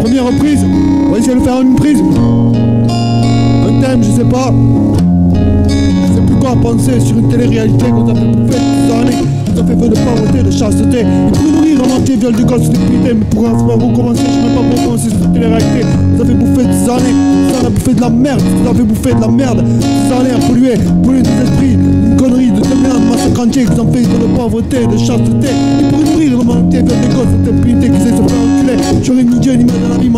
Première reprise, on va essayer de faire une prise. Un thème, je sais pas. Je sais plus quoi penser sur une télé-réalité qu'on a fait bouffer des années. Nous a fait feu de pauvreté, de chasteté. Et pour nourrir en entier viol de gosse, de putain. Mais pour un pas recommencer, je sais pas pour commencer sur télé-réalité. Nous a fait bouffer des années. Ça a bouffé de la merde. Nous a fait bouffer de la merde. Des années à polluer, polluer des esprits. Une connerie de de merde, massacre entier. Qu'ils ont fait de pauvreté, de chasteté. Et pour nourrir en entier viol de gosse, cette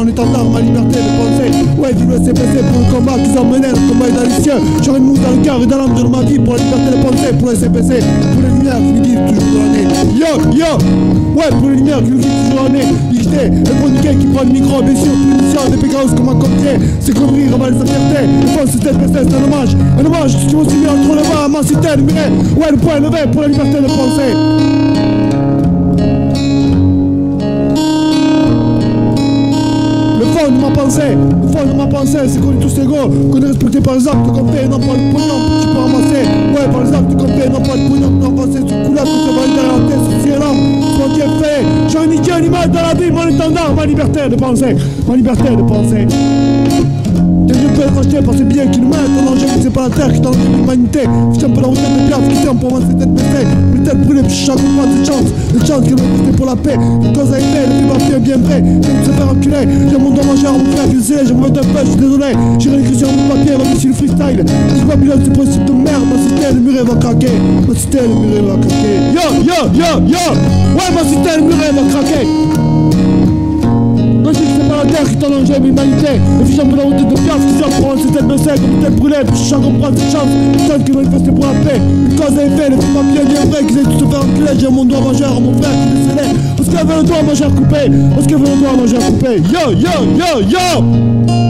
mon étendard, ma liberté de penser. Ouais, vive le CPC pour le combat qu'ils emmenaient, le combat est dans les cieux. J'aurais une mousse dans le cœur et dans l'âme de ma vie pour la liberté de penser, pour le CPC, pour les lumières qui nous guident toujours dans l'année. Yo, yo, ouais, pour les lumières qui nous guident toujours dans l'année. XD, le chroniquet qui prend le micro, bien sûr, punition des pégaos comme un copier. C'est conneries, ravalent sa fierté. Le fond, c'est c'est un hommage. Un hommage, tu vois aussi bien entre le bas, ma cité. Ouais, le point levé pour la liberté de penser. Pensée, fond de ma c'est qu'on est tous qu'on est respecté par les actes qu'on fait, non par le pognon tu peux ramasser. Ouais, par les actes qu'on fait, non par le pognon tu peux ramasser. Sous couleur, tout se valide derrière la tête, ceci est l'homme, Dieu fait. J'ai un idiot animal dans la vie, mon étendard, ma liberté de penser, ma liberté de penser. Et je peux être acheté par ces biens qui nous mettent en danger, mais c'est pas la terre qui est en danger l'humanité. Je tiens pas la route de piafs qui tient pour moi, c'est tête baissée. Mes têtes brûlées, puis chaque fois cette chance, cette chance qui m'a poussé pour la paix. Une cause a été, le débat bien bien vrai. J'ai de se faire enculer, j'ai mon doigt manger à mon frère j'ai mon un peu, je suis désolé. J'irai écrit sur mon papier, va sur le freestyle. Je Babylone, c'est principe de merde, ma cité, le muret va craquer. Ma cité, le muret va craquer. Yo, yo, yo, yo! Ouais, ma cité, le muret va craquer. Est danger, mais l'humanité. Les fiches de la route de piaf qui pour ces têtes baissées comme une tête brûlée. Puis chacun comprend cette chance, celle qui manifeste pour la paix. Une cause à effet, les films bien bien vrai, qu'ils aient tous se faire enculer. J'ai mon doigt majeur, mon frère qui décédait. Parce qu'il avait le doigt majeur coupé. Parce qu'il avait le doigt majeur coupé. Yo, yo, yo, yo!